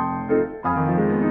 Música